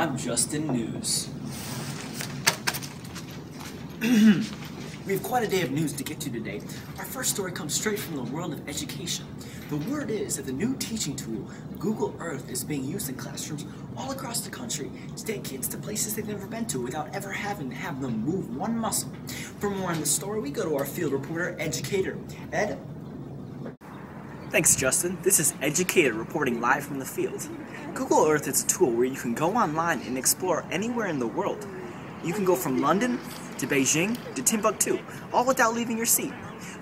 I'm Justin News. we have quite a day of news to get to today. Our first story comes straight from the world of education. The word is that the new teaching tool, Google Earth, is being used in classrooms all across the country to take kids to places they've never been to without ever having to have them move one muscle. For more on this story, we go to our field reporter, Educator. Ed? Thanks, Justin. This is Educator reporting live from the field. Google Earth is a tool where you can go online and explore anywhere in the world. You can go from London to Beijing to Timbuktu, all without leaving your seat.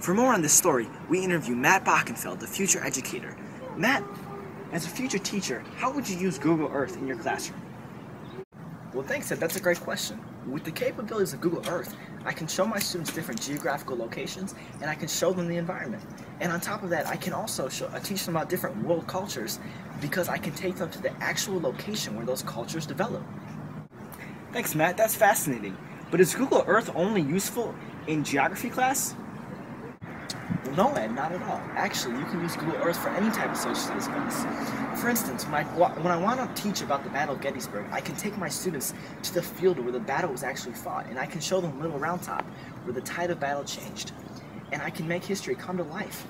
For more on this story, we interview Matt Bockenfeld, the future educator. Matt, as a future teacher, how would you use Google Earth in your classroom? Well, thanks, Ed. That's a great question. With the capabilities of Google Earth, I can show my students different geographical locations, and I can show them the environment. And on top of that, I can also show, uh, teach them about different world cultures because I can take them to the actual location where those cultures develop. Thanks, Matt. That's fascinating. But is Google Earth only useful in geography class? Well, no, Ed, not at all. Actually, you can use Google Earth for any type of social studies class. For instance, when I, when I want to teach about the Battle of Gettysburg, I can take my students to the field where the battle was actually fought, and I can show them Little Round Top, where the tide of battle changed. And I can make history come to life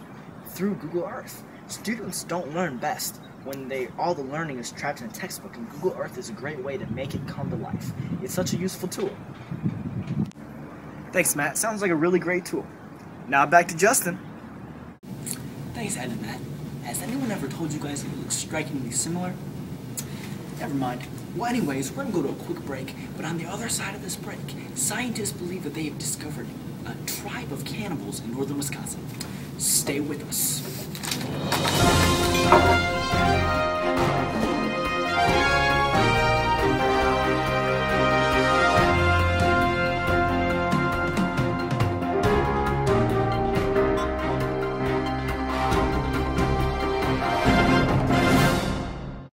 through Google Earth. Students don't learn best when they all the learning is trapped in a textbook, and Google Earth is a great way to make it come to life. It's such a useful tool. Thanks, Matt. Sounds like a really great tool. Now back to Justin. Thanks, Ed and Matt. Has anyone ever told you guys that you look strikingly similar? Never mind. Well, anyways, we're gonna go to a quick break, but on the other side of this break, scientists believe that they have discovered a tribe of cannibals in northern Wisconsin. Stay with us.